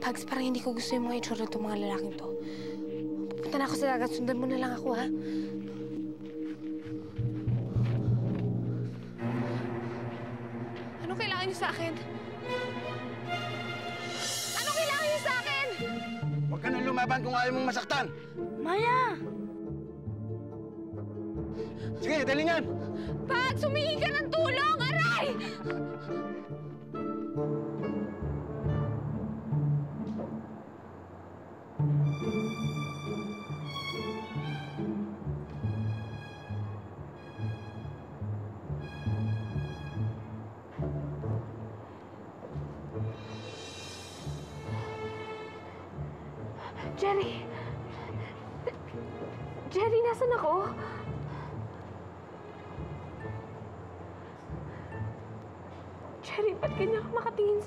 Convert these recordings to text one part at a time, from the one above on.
Pags, parang hindi ko gusto yung mga itsura ng mga lalaking to. Pupunta na ako sa dagat. Sundan mo na lang ako, ha? Anong kailangan niyo sa akin? Anong kailangan niyo sa akin? Huwag ka nang lumaban kung ayaw mong masaktan. Maya! Sige, dali niyan. Pags, humingi ka ng tulong! Aray! Jerry!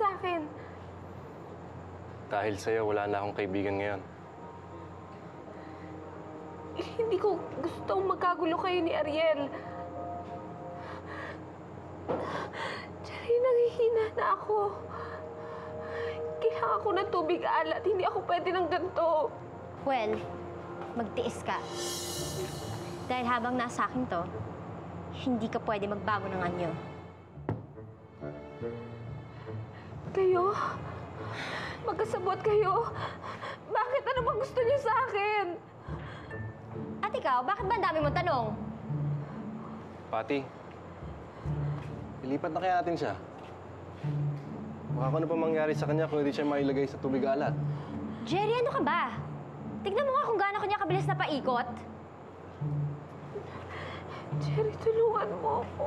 Sa akin? Dahil sa'yo, wala na akong kaibigan ngayon. Eh, hindi ko gustong magkagulo kayo ni Ariel. Jerry, nangihina na ako. Kailangan ko ng tubig alat. Hindi ako pwede ng ganito. Well, magtiis ka. Dahil habang nasa akin to, hindi ka pwede magbago ng anyo. Kayo? Magkasabot kayo? Bakit? Ano bang gusto niyo sa akin? At ikaw, bakit ba ang dami mong tanong? Pati, ilipat na kaya natin siya. Baka kung ano pa mangyari sa kanya kung hindi siya mailagay sa tubig alat. Jerry, ano ka ba? Tignan mo nga kung gaano kanya kabilis na paikot. Jerry, tulungan mo ako.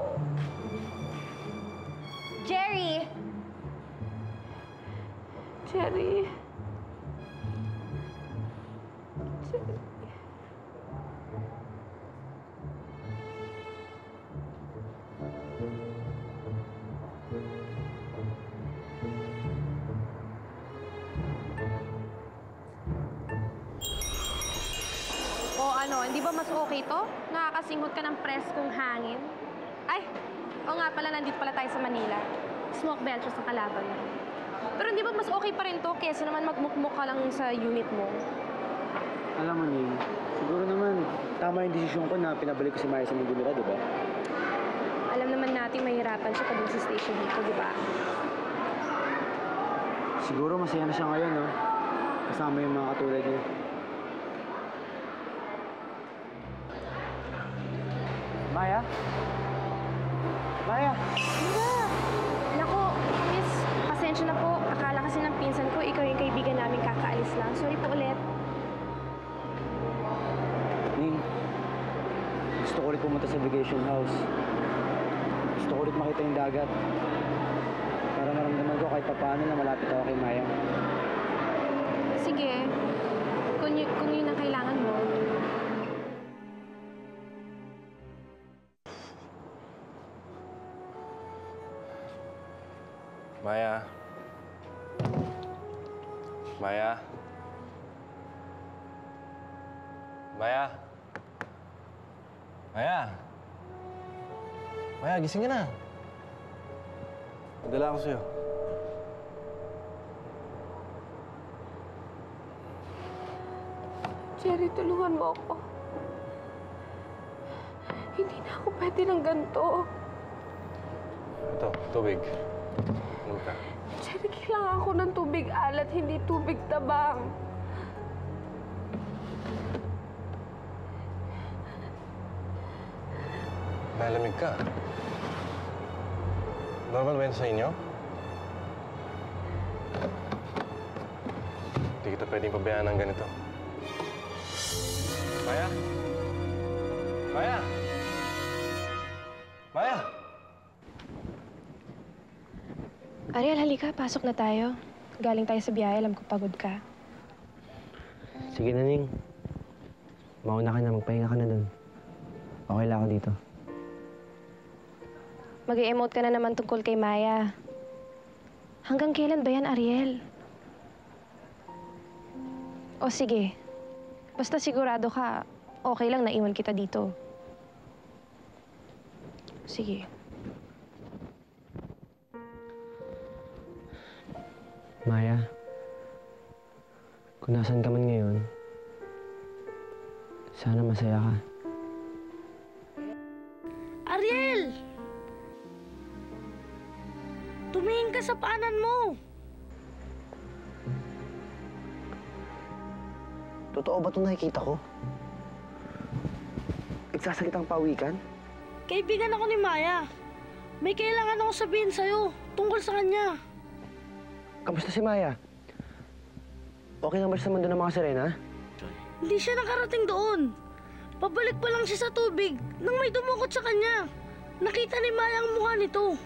Jerry! Jerry. Jerry. O ano, hindi ba mas okay to? Nakakasinghot ka ng preskong hangin? Ay, o nga pala, nandito pala tayo sa Manila. Smoke belches ang kalaban. Pero hindi ba mas okay pa rin to kesa naman magmukmuk ka lang sa unit mo? Alam mo, Ning, siguro naman tama yung desisyon ko na pinabalik ko si Maya sa mundo nila, di ba? Alam naman natin mahirapan siya pag nasa station dito, di ba? Siguro masaya na siya ngayon, no? Kasama yung mga katulad niya. Gusto ko ulit pumunta sa vacation house. Gusto ko ulit makita yung dagat. Para naramdaman ko kahit papaano na malapit ako kay Maya. Sige, kung, y- kung yun ang kailangan mo. Maya. Maya. Maya. Maya. Maya, gising ka na. Dala ako sa'yo. Jerry, tulungan mo ako. Hindi na ako pwede ng ganito. Ito, tubig. Ano ka? Jerry, kailangan ko ng tubig alat, hindi tubig tabang. Nalamig ka. Normal ba yun sa inyo? Hindi kita pwedeng pabayaan ng ganito. Maya? Maya? Maya? Ariel, halika. Pasok na tayo. Galing tayo sa biyahe. Alam ko pagod ka. Sige na, Ning. Mauna ka na, magpahinga ka na dun. Okay lang ako dito. Mag emote ka na naman tungkol kay Maya. Hanggang kailan ba yan, Ariel? O sige. Basta sigurado ka, okay lang na iwan kita dito. Sige. Maya, kung nasan ka man ngayon, sana masaya ka. Ka sa paanan mo! Totoo ba itong nakikita ko? Nagsasalitang pawikan? Kaibigan ako ni Maya. May kailangan ako sabihin sa'yo tungkol sa kanya. Kamusta si Maya? Okay na ba siya sa mundo ng mga sirena? Hindi siya nakarating doon. Pabalik pa lang siya sa tubig nang may dumukot sa kanya. Nakita ni Maya ang mukha nito.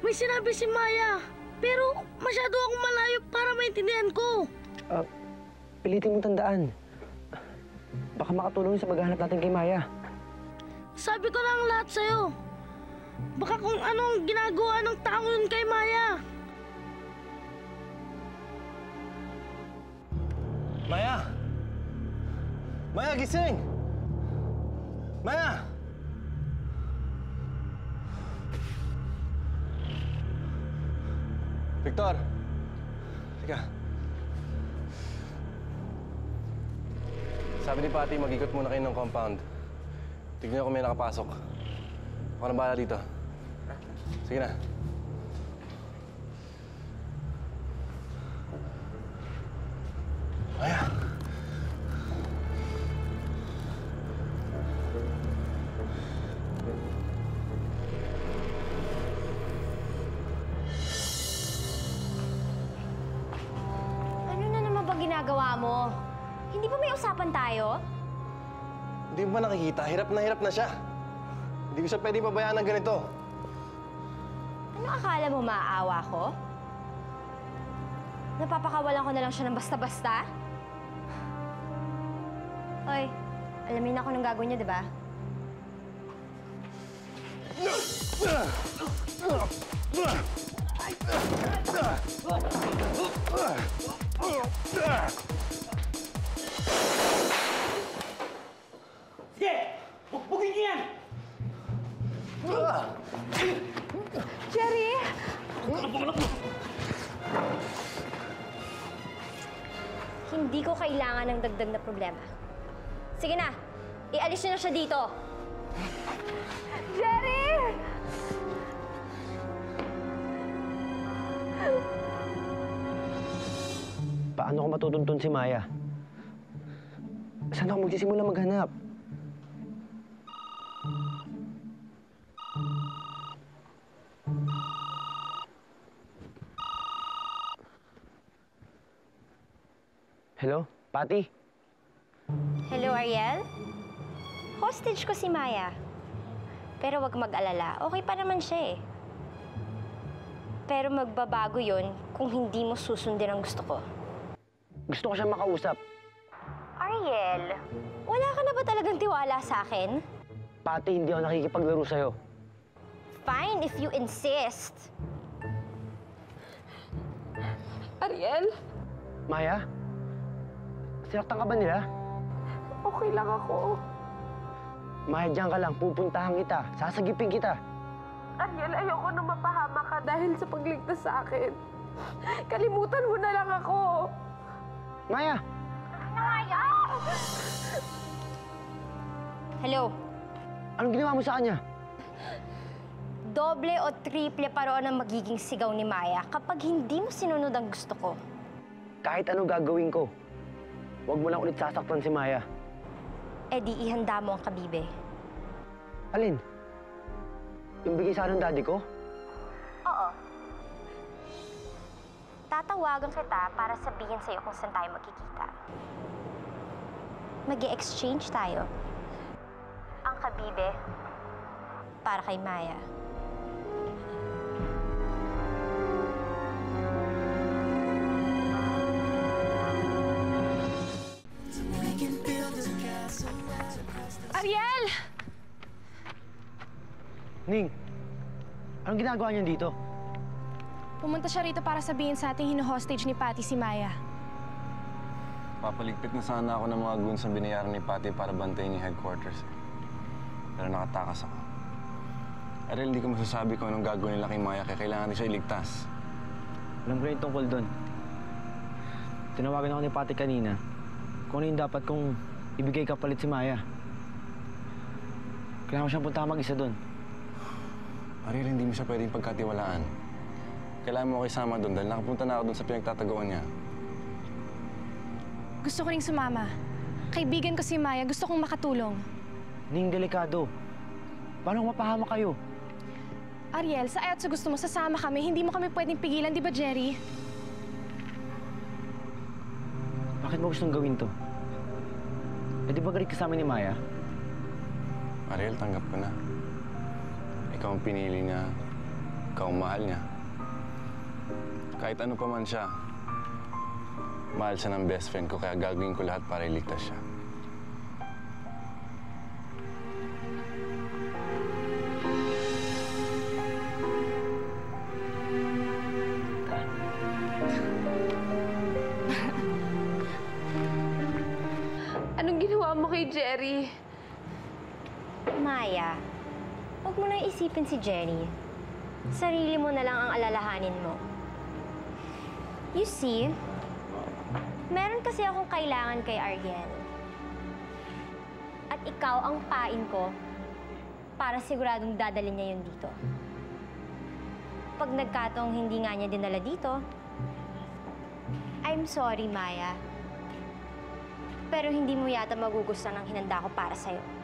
May sinabi si Maya, pero masyado akong malayo para maintindihan ko. Ah, pilitin mong tandaan. Baka makatulong sa paghahanap natin kay Maya. Sabi ko na ang lahat sa'yo. Baka kung anong ginagawa ng taong yun kay Maya. Maya! Maya, gising! Maya! Victor! Teka. Sabi ni Patty, mag-ikot muna kayo ng compound. Tignan kung may nakapasok. Ako na bahala dito. Sige na. Maya! Ba ginagawa mo? Hindi ba may usapan tayo? Hindi mo ba nakikita? Hirap na hirap na siya. Hindi ko siya pwede pabayaan ng ganito. Ano akala mo maaawa ko? Napapakawalan ko na lang siya ng basta-basta? Hoy, alamin ako ng gagawin niya, di ba? Jerry! Hindi ko kailangan ng dagdag na problema. Sige na, ialis niyo na siya dito. Jerry! Paano ko matutuntun si Maya? Saan ako magsisimula maghanap? Hello? Patty? Hello, Ariel? Hostage ko si Maya. Pero wag mag-alala, okay pa naman siya eh. Pero magbabago yon kung hindi mo susundin ang gusto ko. Gusto ko siya makausap. Ariel, wala ka na ba talagang tiwala sa akin? Patty, hindi ako nakikipaglaro sa'yo. Fine if you insist. Ariel? Maya? Sinaktan ka ba nila? Okay lang ako. Maya, diyan ka lang. Pupuntahan kita. Sasagipin kita. Ariel, ayoko na mapahama ka dahil sa pagligtas sa akin. Kalimutan mo na lang ako. Maya! Hello? Anong ginawa mo sa kanya? Doble o triple pa roon ang magiging sigaw ni Maya kapag hindi mo sinunod ang gusto ko. Kahit ano gagawin ko, huwag mo lang ulit sasaktan si Maya. E di ihanda mo ang kabibe. Alin? Yung bigay sa ng daddy ko? Oo. Tatawagan kita para sabihin sa'yo kung saan tayo magkikita. mag exchange tayo. Ang kabibe para kay Maya. Ariel! Ning, anong ginagawa niyan dito? Pumunta siya rito para sabihin sa ating hino-hostage ni Patty si Maya. Papaligpit na sana ako ng mga goons na binayaran ni Patty para bantayin yung headquarters. Pero nakatakas ako. Ariel, hindi ko masasabi kung anong gagawin nila kay Maya kaya kailangan din siya iligtas. Alam ko na yung tungkol doon. tinawagan ako ni Pati kanina kung ano yung dapat kong ibigay kapalit si Maya. Kailangan ko siyang puntahan mag-isa doon. Ariel, hindi mo siya pwedeng pagkatiwalaan. Kailangan mo ako isama doon dahil nakapunta na ako doon sa pinagtataguan niya. Gusto ko ring sumama. Kaibigan ko si Maya, gusto kong makatulong. Ning delikado. Paano mapahama kayo? Ariel, sa aya't sa gusto mo, sasama kami. Hindi mo kami pwedeng pigilan, di ba, Jerry? Bakit mo gustong gawin to? Eh di ba galit ka sa amin ni Maya? Ariel, tanggap ko na. Ikaw ang pinili niya. Ikaw ang mahal niya. Kahit ano pa man siya, mahal siya ng best friend ko kaya gagawin ko lahat para iligtas siya. Anong ginawa mo kay Jerry? Maya, huwag mo nang isipin si Jenny. Sarili mo na lang ang alalahanin mo. You see, meron kasi akong kailangan kay Ariel. At ikaw ang pain ko para siguradong dadalhin niya yun dito. Pag nagkataong hindi nga niya dinala dito, I'm sorry, Maya. Pero hindi mo yata magugustuhan ang hinanda ko para sa'yo.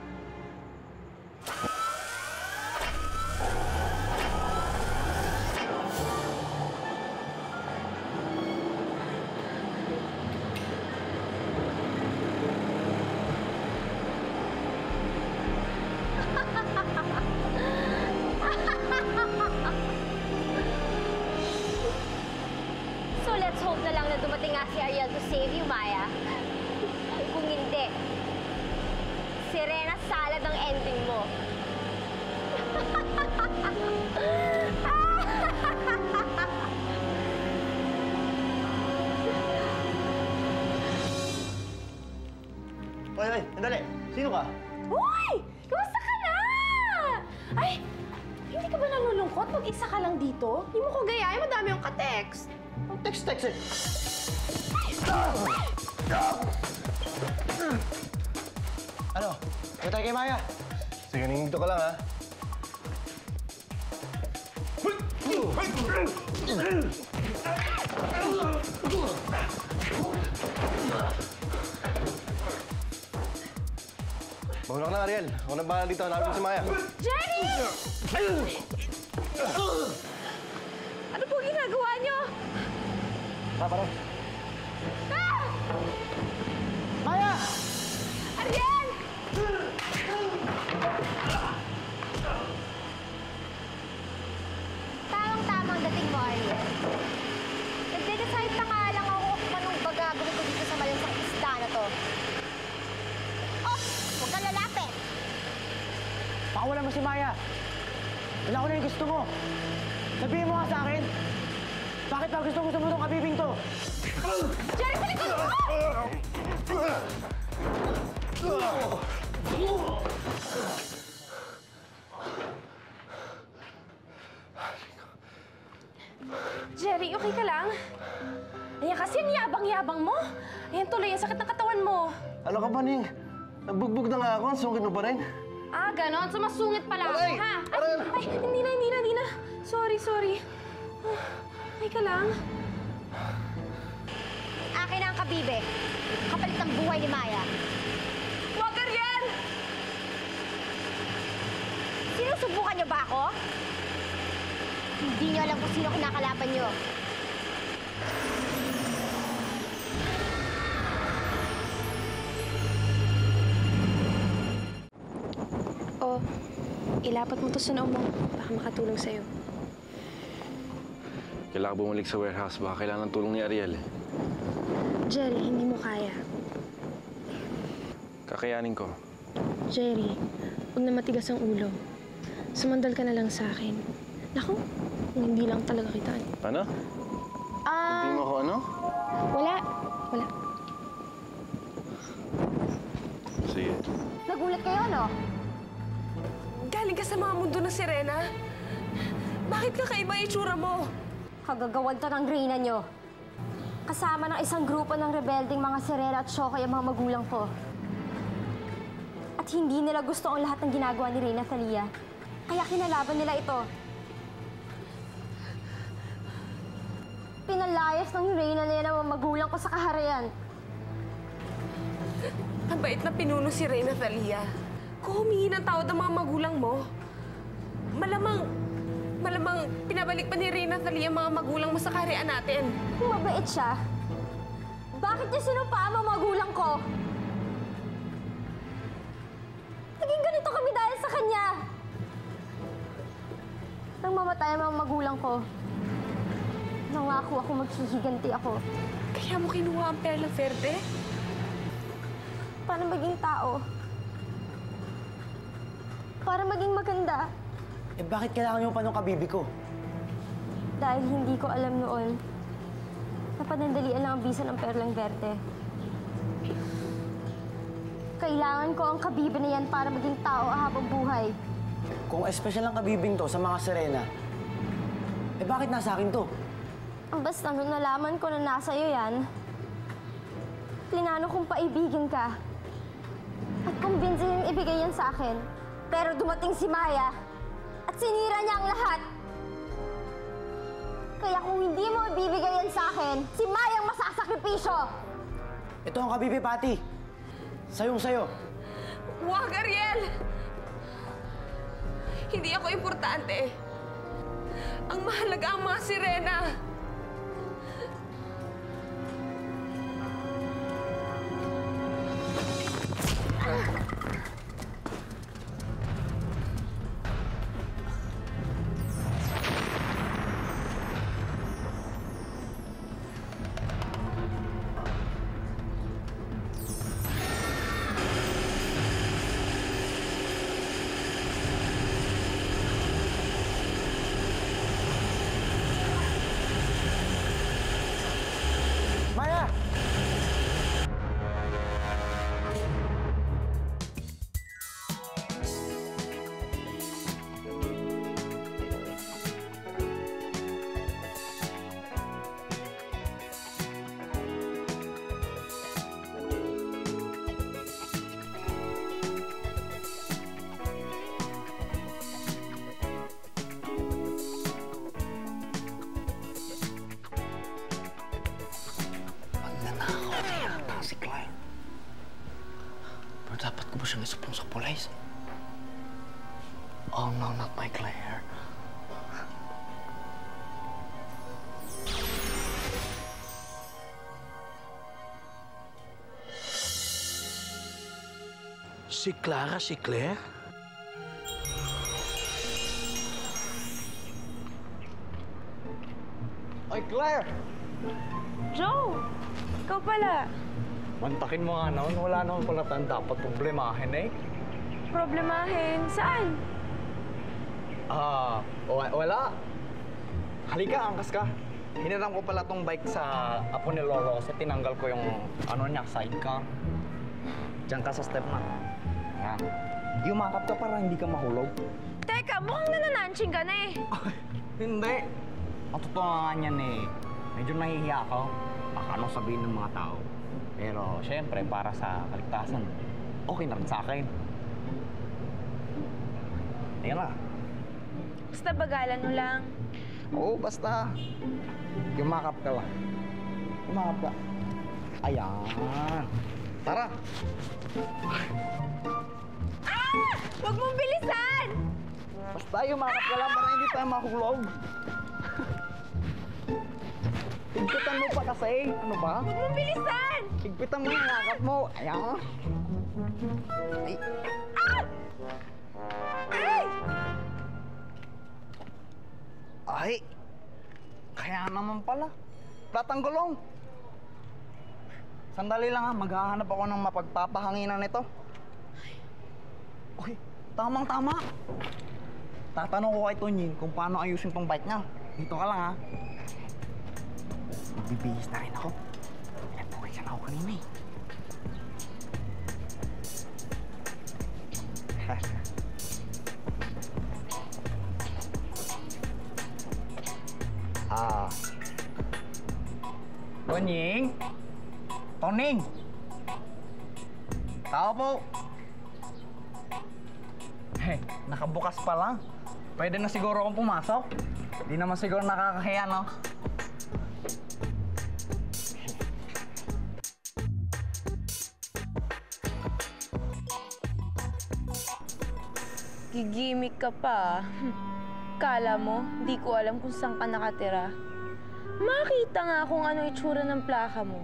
Uy! Kamusta ka na? Ay, hindi ka ba nalulungkot? Mag-isa ka lang dito? Hindi mo ko gayahin, madami yung ka-text. Ang text-text eh. Ano? Ito tayo kay Maya. Sige, ningito ka lang ha. Mahulak na, Ariel. Ako na bahala dito. Hanapin mo si Maya. Jenny! Ano po ginagawa niyo? Tara, pare. Ah! Maya! Ariel! Tamang-tamang dating mo, Ariel. Nagde-decide na nga lang ako kung anong ba gagawin ko dito sa malansang isda na to. Oh! Huwag kang lalapit! Pakawalan mo si Maya. Wala ko na yung gusto mo. Sabihin mo nga sa akin. Bakit ba gusto gusto mo itong kabibing to? Jerry, sa likod mo! Jerry, okay ka lang? Ayan kasi ang yabang-yabang mo. Ayan tuloy, ang sakit ng katawan mo. Ano ka ba, Ning? Nabugbog na nga ako. Ang Sungkit mo pa rin. Ah, ganon. So masungit pala ako, Aray! ha? Ay, Aray! ay, hindi na, hindi na, hindi na. Sorry, sorry. Ah, Okay ka lang? Akin na ang kabibe. Kapalit ng buhay ni Maya. Huwag ka riyan! Sinusubukan niyo ba ako? Hindi niyo alam kung sino kinakalaban niyo. Ilapat mo to sa noo mo. Baka makatulong sa'yo. Kailangan bumalik sa warehouse. Baka kailangan ng tulong ni Ariel. eh. Jerry, hindi mo kaya. Kakayanin ko. Jerry, huwag na matigas ang ulo. Sumandal ka na lang sa akin. Naku, hindi lang talaga kita. Ano? Ah, Hindi mo ako ano? wala. Wala. Sige. Nagulat kayo, no? Galing ka sa mga mundo ng sirena? Bakit kakaiba itsura mo? Kagagawan to ng Reyna niyo. Kasama ng isang grupo ng rebelding mga Serena at Shokoy ang mga magulang ko. At hindi nila gusto ang lahat ng ginagawa ni Reyna Thalia. Kaya kinalaban nila ito. Pinalayas ng Reyna na yan ang mga magulang ko sa kaharian. Mabait na pinuno si Reyna Thalia. Kung humingi ng tawad ang mga magulang mo, malamang, malamang pinabalik pa ni Reyna Thalia ang mga magulang mo sa kaharian natin. Kung mabait siya, bakit niya sinumpaan ang mga magulang ko? Naging ganito kami dahil sa kanya. Nang mamatay ang mga magulang ko, nangako ako maghihiganti ako Kaya mo kinuha ang Perla Verde? para maging tao. Para maging maganda. Eh bakit kailangan niyo pa nung kabibi ko? Dahil hindi ko alam noon na panandalian lang ang bisa ng perlang verde. Kailangan ko ang kabibi na yan para maging tao habang buhay. Kung espesyal ang kabibing to sa mga Serena, eh bakit nasa akin to? Ang basta nung nalaman ko na nasa iyo yan, plinano kong paibigin ka. At kumbinsin yung ibigay yan sa akin. Pero dumating si Maya at sinira niya ang lahat. Kaya kung hindi mo ibibigay yan sa akin, si Maya ang masasakripisyo! Ito ang kabibi, Pati. Sayong sayo. Huwag, Ariel! Hindi ako importante. Ang mahalaga ang mga sirena. Maya! Si Clara, si Claire? Ay, Claire! Joe! Ikaw pala. Mantakin mo nga noon, wala naman pala tayong dapat problemahin eh. Problemahin. Saan? Ah, wa- wala. Halika, angkas ka. Hiniram ko pala tong bike sa apo ni Lolo kasi tinanggal ko yung ano niya, sidecar. Diyan ka sa step na. Ayan. Yumakap ka para hindi ka mahulog. Teka, mukhang nanananching ka na eh. Hindi. Ang totoo nga niyan eh. Medyo nahihiya ako. Baka anong sabihin ng mga tao. Pero syempre, para sa kaligtasan, okay na rin sa akin. Tingnan na. Basta bagalan mo lang. Oo, basta. Yumakap ka lang. Yumakap ka. Ayan. Tara. Huwag mong bilisan! Basta yumakap ka lang para hindi tayo mahulog. Higpitan mo pa kasi. Ano ba? Huwag mong bilisan! Higpitan mo yung yakap mo. Ayan. Ay. Ay! Ay. Kaya naman pala. Platang gulong. Sandali lang ha. Maghahanap ako ng mapagpapahanginan nito. Uy, tamang-tama. Tatanong ko kay Tonyin kung paano ayusin tong bike niya. Dito ka lang ha. Magbibihis na rin ako. Pinapawisan ako kanina eh. ah. Tonying? Toning? Tao po. Eh, nakabukas pa lang. Pwede na siguro akong pumasok. Di naman siguro nakakahiya, no? Gigimik ka pa. Kala mo, di ko alam kung saan ka nakatira. Makita nga kung ano itsura ng plaka mo.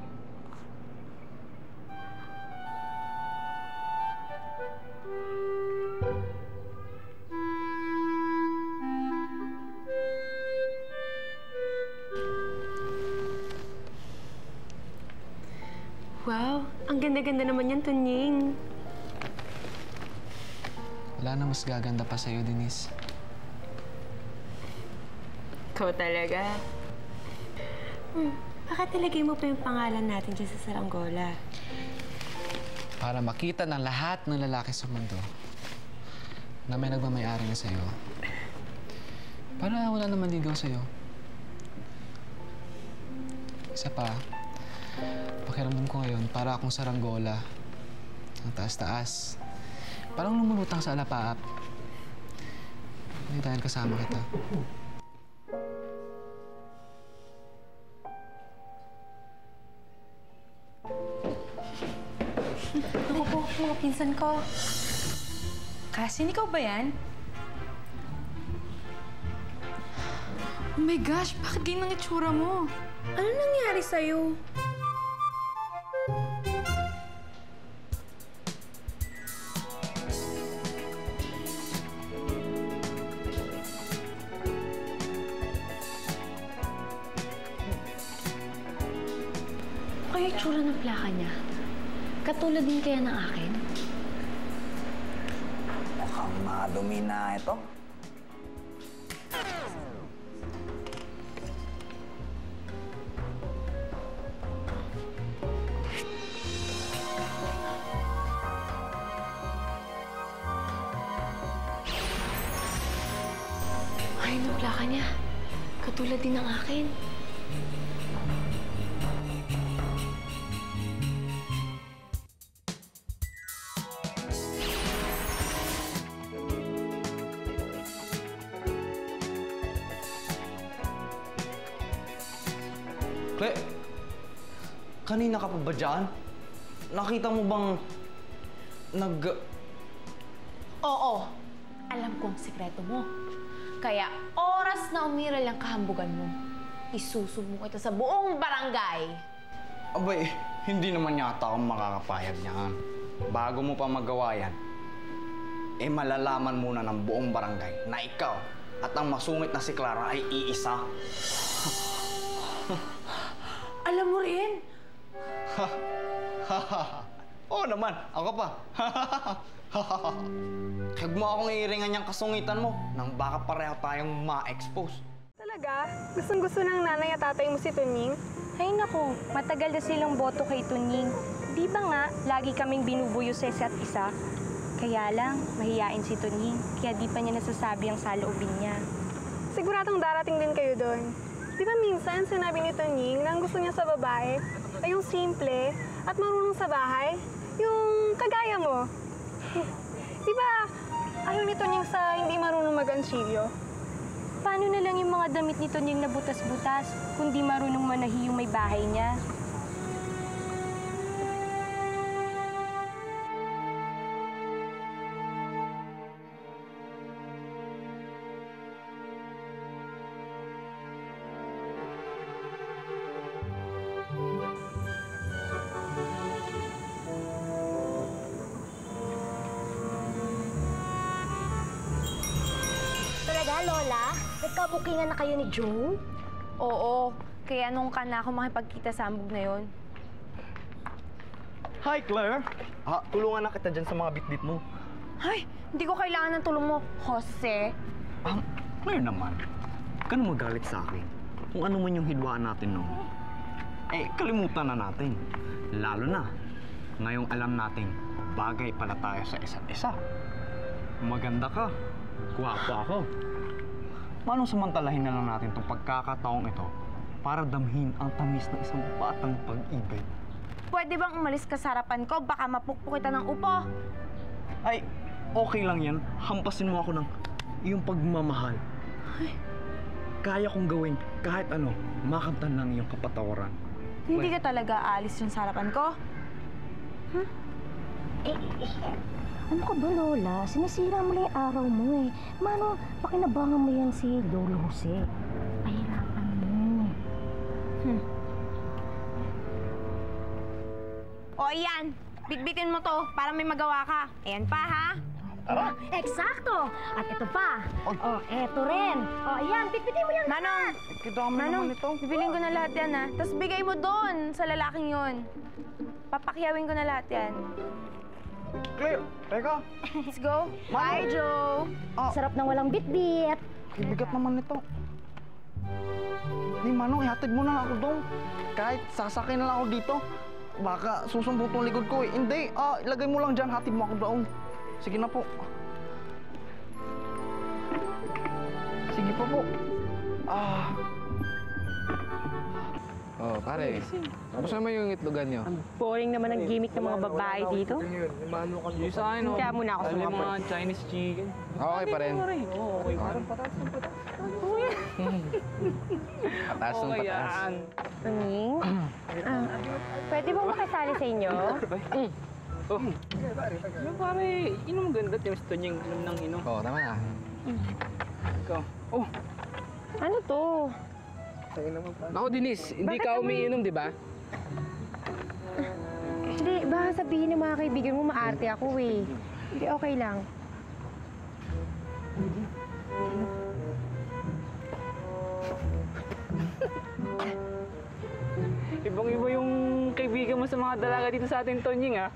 Ganda-ganda naman yan, Tunying. Wala na mas gaganda pa sa'yo, Denise. Ikaw talaga. Hmm, baka talagay mo pa yung pangalan natin dyan sa saranggola. Para makita ng lahat ng lalaki sa mundo na may nagmamayari na sa'yo. Para wala naman ligaw sa'yo. Isa pa, pakiramdam ko ngayon, para akong saranggola. Ang taas-taas. Parang lumulutang sa alapaap. Hindi dahil kasama kita. Ako po, mga pinsan ko. Kasin, ikaw ba yan? Oh my gosh, bakit ganyan ang itsura mo? Ano nangyari sa'yo? Din kaya ng akin. Mukhang madumi na ito. Kanina ka pa ba dyan? Nakita mo bang nag... Oo, alam ko ang sekreto mo. Kaya oras na umiral ang kahambugan mo, isusumbong ito sa buong barangay. Abay, hindi naman yata ako makakapayag niyan. Bago mo pa magawa yan, eh malalaman muna ng buong barangay na ikaw at ang masungit na si Clara ay iisa. Oo naman, ako pa. Huwag mo akong iiringan yung kasungitan mo nang baka pareho tayong ma-expose. Talaga? Gustong gusto ng nanay at tatay mo si Tunying? Ay nako, matagal na silang boto kay Tunying. Di ba nga, lagi kaming binubuyo sa isa't isa? Kaya lang, mahiyain si Tunying, kaya di pa niya nasasabi ang saloobin niya. Siguradong darating din kayo doon. Di ba minsan sinabi ni Tunying na gusto niya sa babae ay yung simple at marunong sa bahay? Yung kagaya mo. Di ba ayaw ni Tunying sa hindi marunong mag-ansilyo? Paano na lang yung mga damit ni Tunying na butas-butas, kundi marunong manahi yung may bahay niya? Kayo ni Joe? oo, kaya nung ka na ako makipagkita sa ambog na yon. Hi, Claire! Ah, tulungan na kita dyan sa mga bitbit mo. Ay, hindi ko kailangan ng tulong mo, Jose. Um, Claire naman, huwag ka na magalit sa akin. Kung ano man yung hidwaan natin noon. Eh, kalimutan na natin. Lalo na, ngayong alam natin, bagay pala tayo sa isa't isa. Maganda ka. Gwapo ako. Manong samantalahin na lang natin itong pagkakataong ito para damhin ang tamis ng isang batang pag-ibig. Pwede bang umalis ka sa harapan ko? Baka mapukpok kita ng upo. Ay, okay lang yan. Hampasin mo ako ng iyong pagmamahal. Kaya kong gawin kahit ano, makamtan ng iyong kapatawaran. Hindi ka talaga aalis dyan sa harapan ko? Eh, eh, ano ka ba, Lola? Sinisira mo lang yung araw mo eh. Mano, pakinabangan mo yan si Lolo Jose. Pahirapan mo. O ayan, bitbitin mo to para may magawa ka. Ayan pa ha. Ah, eksakto! At ito pa. Oh, eto rin. Oh, ayan, pitpitin mo yan. Manong, Kidami Manong, naman ito. bibiling ko na lahat yan ha. Tapos bigay mo doon sa lalaking yon. Papakyawin ko na lahat yan. Claire, teka. Let's go. Bye, Joe. Sarap ng walang bitbit. Ang bigat naman nito. Ni Manong, ihatid mo na ako doon. Kahit sasakay na lang ako dito. Baka susumbot ang likod ko eh. Hindi, ah, ilagay mo lang dyan, hatid mo ako doon. Sige na po. Sige po po. Ah, Oh, pare. Tapos naman yung itlogan nyo. Boring naman ang gimmick ng mga babae dito. Yung sa akin, Kaya muna ako mo yung sumapot. mga Chinese chicken. Okay pa rin. Okay pa rin. Pataas ng pataas. Aning? Ah, pwede bang makisali sa inyo? Oh. Yung pare, inom ganda. Yung gusto niyang inom ng inom. Oo, tama na. Ikaw. Oh, Ano to? Ako, Denise, hindi ka umiinom, di ba? Hindi, baka sabihin ng mga kaibigan mo maarte ako eh. Hindi, okay lang. Ibang-iba yung kaibigan mo sa mga dalaga dito sa ating Tonying, ha?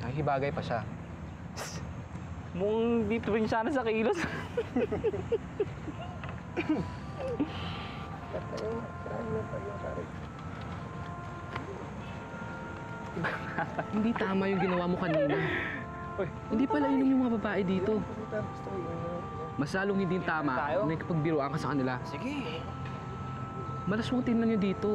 Nakikibagay pa siya. Mukhang dito rin siya na sa kilos. Hindi tama yung ginawa mo kanina. Hindi pala inom yung mga babae dito. Mas lalong hindi tama na ikipagbiruan ka sa kanila. Sige. Malasmutin lang nyo dito.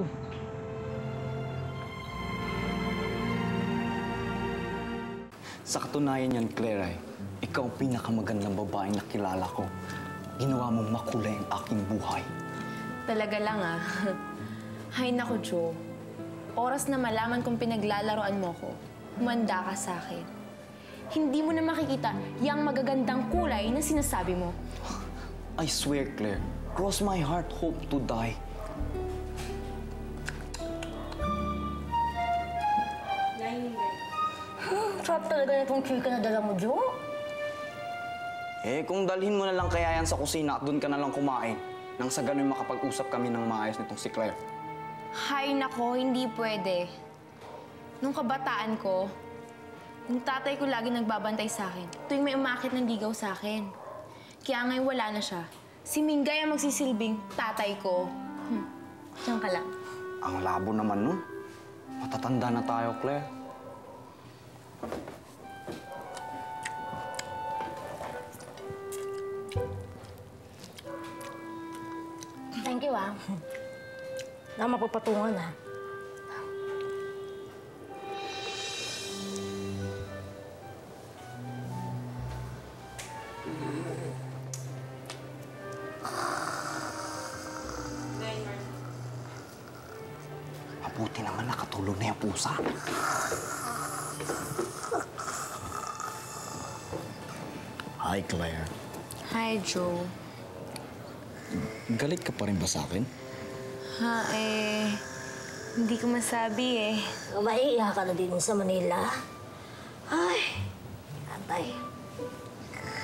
Sa katunayan yan, Claire, ay, ikaw ang pinakamagandang babaeng nakilala ko. Ginawa mong makulay ang aking buhay. Talaga lang ah. Hay nako, Joe. Oras na malaman kung pinaglalaroan mo ko, humanda ka sa akin. Hindi mo na makikita yung magagandang kulay na sinasabi mo. I swear, Claire, cross my heart, hope to die. Sarap talaga na itong chika na dala mo, Joe. Eh, kung dalhin mo na lang kaya yan sa kusina at doon ka na lang kumain, nang sa ganun makapag-usap kami ng maayos nitong si Claire. Hay nako, hindi pwede. Nung kabataan ko, yung tatay ko lagi nagbabantay sa akin tuwing may umakit ng ligaw sa akin. Kaya ngayon wala na siya. Si Mingay ang magsisilbing tatay ko. Hmm. Diyan ka lang. Ang labo naman nun. Matatanda na tayo, Claire. Thank you, ah. Na mapapatungan, ah. Mabuti naman nakatulog na yung pusa. Hi, Claire. Hi, Joe. Galit ka pa rin ba sa akin? Ha, eh... Hindi ko masabi eh. Maiiya ka na din sa Manila. Ay, atay.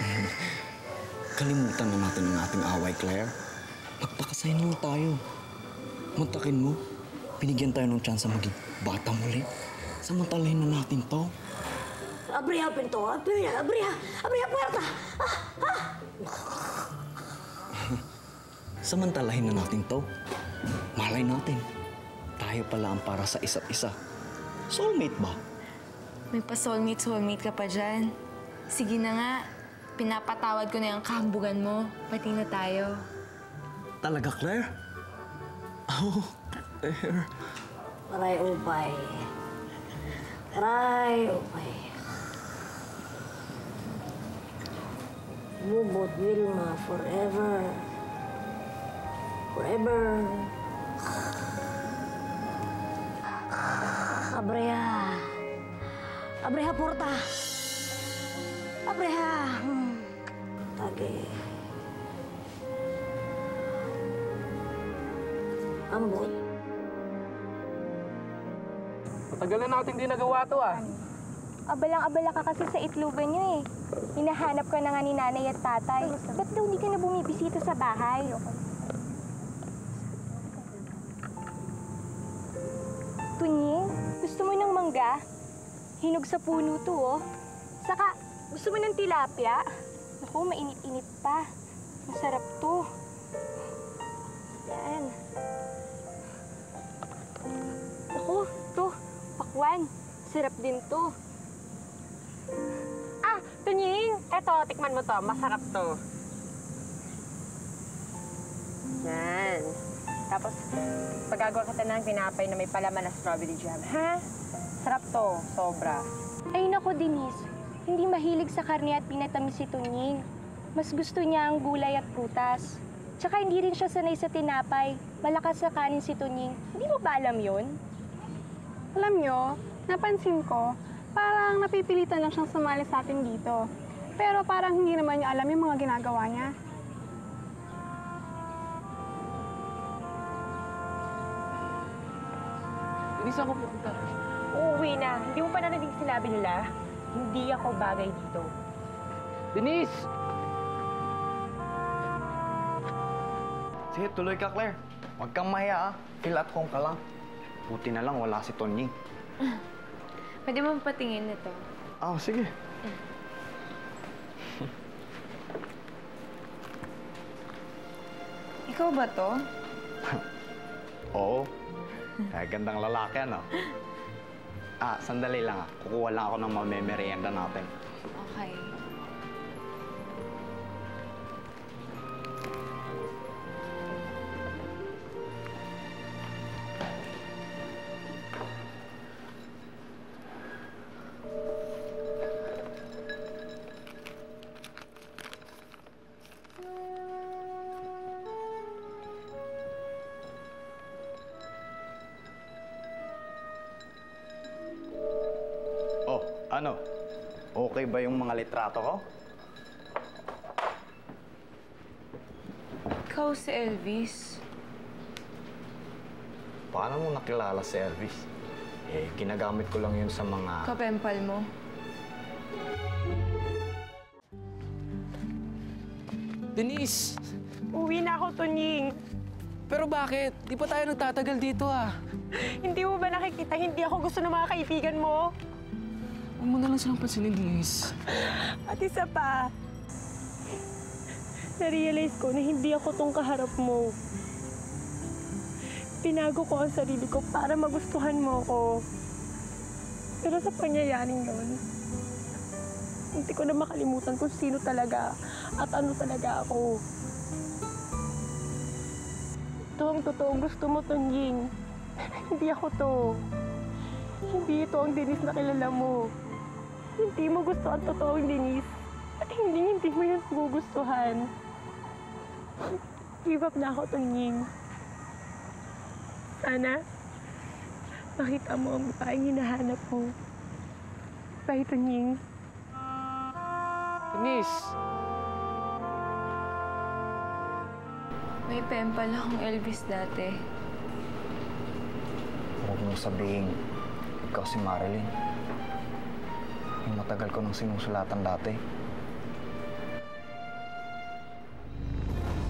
Kalimutan na natin ang ating away, Claire. Magpakasay na lang tayo. Muntakin mo, binigyan tayo ng chance maging bata muli. Samantalahin na natin to. Abriha pinto, abriha, abriha, abriha puerta. Ah, ah. Samantalahin na natin to. Malay natin. Tayo pala ang para sa isa't isa. Soulmate ba? May pa-soulmate-soulmate ka pa dyan. Sige na nga. Pinapatawad ko na yung kahambugan mo. Pati na tayo. Talaga, Claire? Oh, there. Aray, upay. Aray, upay. Bubot Wilma forever. Forever. Abreha. Abreha porta. Abreha. Tage. Ambot. Matagal na natin di nagawa to ah. Abalang-abala ka kasi sa itlogan niyo eh. Hinahanap ka na nga ni nanay at tatay. Ba't daw hindi ka na bumibisita sa bahay? Mangga? Hinog sa puno to oh. Saka, gusto mo ng tilapia? Naku, mainit-init pa. Masarap to. Yan. Naku, to. Pakwan. Sarap din to. Ah, Tunying! Eto, tikman mo to. Masarap to. Yan. Tapos, pagagawa kita ng pinapay na may palaman na strawberry jam, ha? Sarap to. Sobra. Ay nako, Denise. Hindi mahilig sa karne at pinatamis si Tunying. Mas gusto niya ang gulay at prutas. Tsaka hindi rin siya sanay sa tinapay. Malakas sa kanin si Tunying. Hindi mo ba alam yon? Alam nyo, napansin ko, parang napipilitan lang siyang sumali sa atin dito. Pero parang hindi naman niya alam yung mga ginagawa niya. Hindi saan ko pupunta. Uuwi na. Hindi mo pa narinig sinabi nila? Hindi ako bagay dito. Denise! Sige, tuloy ka, Claire. Huwag kang mahiya, ah. Feel at home ka lang. Buti na lang wala si Tony. Pwede mo patingin nito? Ah, sige. Ikaw ba to? Oo. Kaya gandang lalaki, ano? Ah, sandali lang ah. Kukuha lang ako ng mamemerienda natin. Okay. Ano? Okay ba yung mga litrato ko? Ikaw si Elvis. Paano mo nakilala si Elvis? Eh, ginagamit ko lang yun sa mga... Kapempal mo. Denise! Uwi na ako, Tunying. Pero bakit? Di pa tayo nagtatagal dito ah. Hindi mo ba nakikita hindi ako gusto ng mga kaibigan mo? Huwag mo na lang silang pansinin, Denise. At isa pa, na-realize ko na hindi ako tong kaharap mo. Pinago ko ang sarili ko para magustuhan mo ko. Pero sa pangyayaring yun, hindi ko na makalimutan kung sino talaga at ano talaga ako. Ito ang totoong gusto mo, Tonjing. hindi ako to. Hindi ito ang Denise na kilala mo. Hindi mo gusto ang totoong Denise. At hindi, hindi mo yun gugustuhan. Give up na ako, Tonjing. Sana, makita mo ang babaeng hinahanap mo. Bye, Tonjing. Denise! May pempal akong Elvis dati. Huwag mong sabihin, ikaw si Marilyn. Matagal ko nang sinusulatan dati.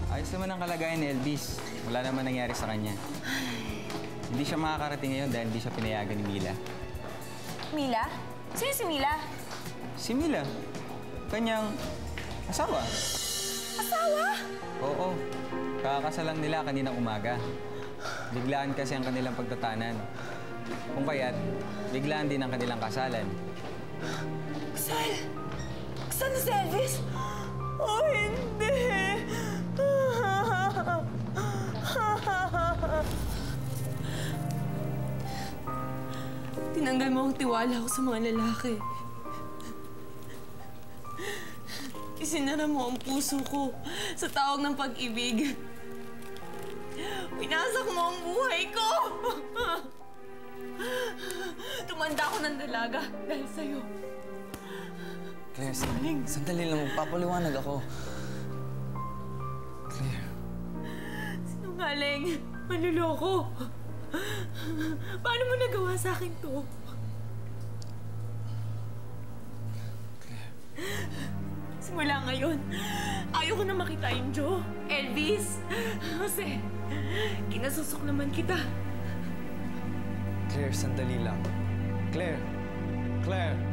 Ayos naman ang kalagayan ni Elvis. Wala naman nangyari sa kanya. Hindi siya makakarating ngayon dahil hindi siya pinayagan ni Mila. Mila? Sino si Mila? Si Mila, kanyang asawa. Asawa? Oo, kakakasalan nila kaninang umaga. Biglaan kasi ang kanilang pagtatanan. Kung kaya't, biglaan din ang kanilang kasalan. Rizal! Saan si Elvis? Oh, hindi! Tinanggal mo ang tiwala ko sa mga lalaki. Isinara mo ang puso ko sa tawag ng pag-ibig. Pinasak mo ang buhay ko! Tumanda ako ng dalaga dahil sa'yo. Claire, sandali, sandali lang. Magpapaliwanag ako. Claire, Sinungaling! Manluloko! Paano mo nagawa sa akin to? Simula ngayon, ayoko na makita yung Joe, Elvis, Jose. Kinasusok naman kita. Claire, sandali lang. Claire! Claire!